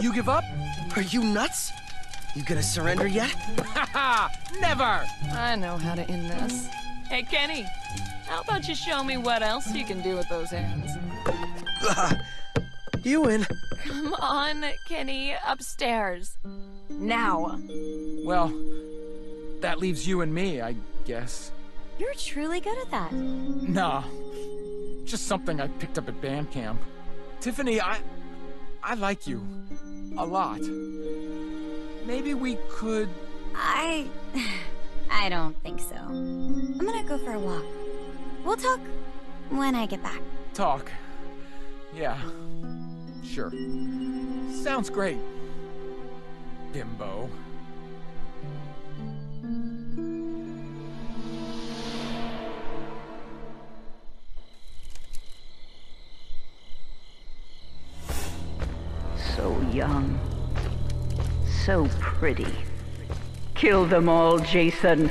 You give up? Are you nuts? You gonna surrender yet? Ha Never! I know how to end this. Hey, Kenny. How about you show me what else you can do with those hands? You win. Come on, Kenny. Upstairs. Now. Well, that leaves you and me, I guess. You're truly good at that. Nah. Just something I picked up at band camp. Tiffany, I... I like you. A lot. Maybe we could... I... I don't think so. I'm gonna go for a walk. We'll talk when I get back. talk. Yeah. Sure. Sounds great. Bimbo. So young. So pretty. Kill them all, Jason.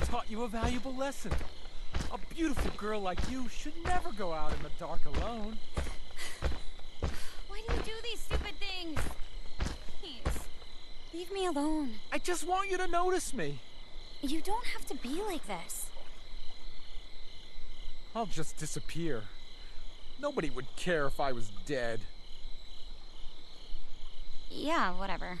Just taught you a valuable lesson. A beautiful girl like you should never go out in the dark alone. Why do you do these stupid things? Please. Leave me alone. I just want you to notice me. You don't have to be like this. I'll just disappear. Nobody would care if I was dead. Yeah, whatever.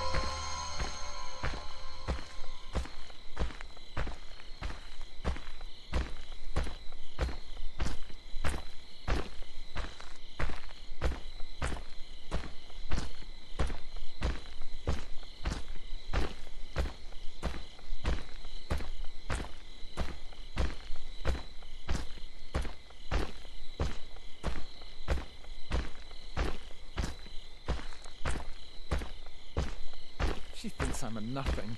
I'm a nothing.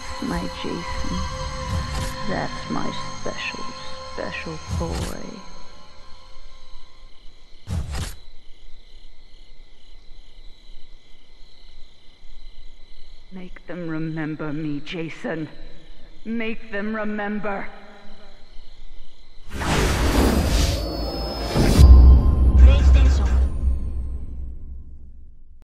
That's my Jason. That's my special, special boy. Make them remember me, Jason. Make them remember.